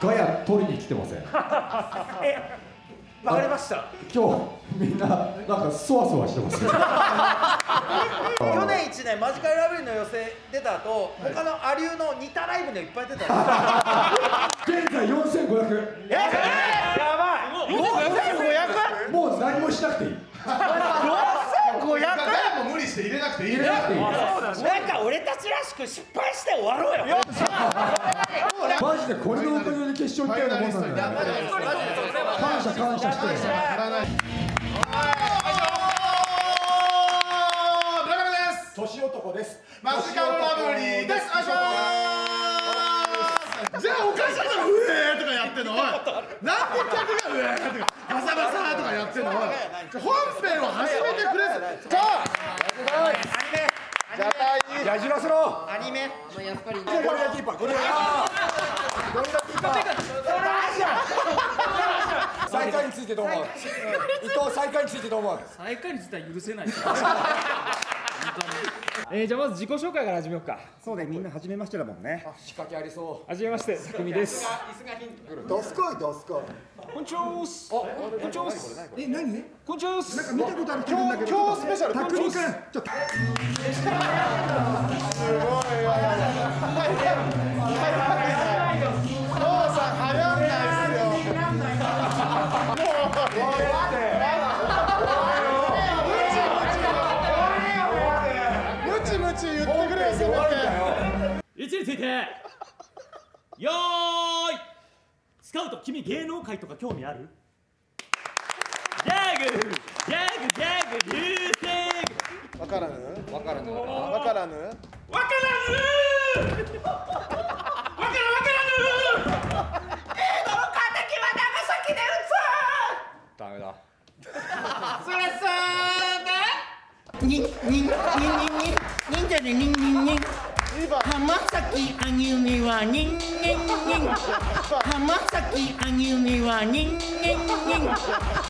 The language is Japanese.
ガヤ取りに来てません。えわかりました。今日みんななんかそわそわしてますね 去年1年マジカルラブリーの予選出た後、他のアリューの似たライブにいっぱい出た 現在4500えやばい。4500もう何もしなくていい。4500ガヤも無理して入れなくていい。入れなくていい。なんか俺たちらしく失敗して終わろうよマジでこれのおかげで決勝行ったようなもんなんだよ感謝感謝して足らない村上です年男ですマジカルラブリーですお願いしますじゃあおかしいだろうえーとかやってんのおいなんで客がうえーとかバサバサとかやってんのおい本編を始めてくれじゃあやじらせろアニメゴリラキーパーゴリラキーパーゴリラキーパー最下位についてどう思う伊藤最下位についてどう思う最下位については許せないです本当にえー、じゃあまず自己紹介から始めようか。そうねみんな初めましてだもんね。仕掛けありそはじめまして匠ですう。どすこいどすこい。こんにちは。ーすこんにちは。ーすえ何？こんにちは。ーす見たことある気分だけど。今日スペシャル。たくみくんちょっと。ム言ってくれよ位置についてよーいスカウト君芸能界とか興味ある？ギャグギャグギャグ流星わからぬわからぬわからぬわからぬわからわからぬダメだにん、にん、にん、にん、に、ん、忍者でにんにんにん。浜崎あゆみはにんにんにん。浜崎あゆみはにんにんにん。